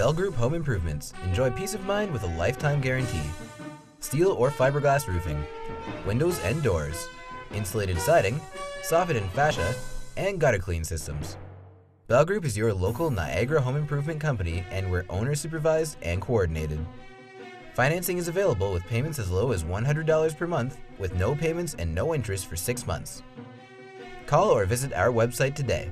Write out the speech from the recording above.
Bell Group Home Improvements. Enjoy peace of mind with a lifetime guarantee. Steel or fiberglass roofing, windows and doors, insulated siding, soffit and fascia, and gutter clean systems. Bell Group is your local Niagara home improvement company and we're owner supervised and coordinated. Financing is available with payments as low as $100 per month with no payments and no interest for six months. Call or visit our website today.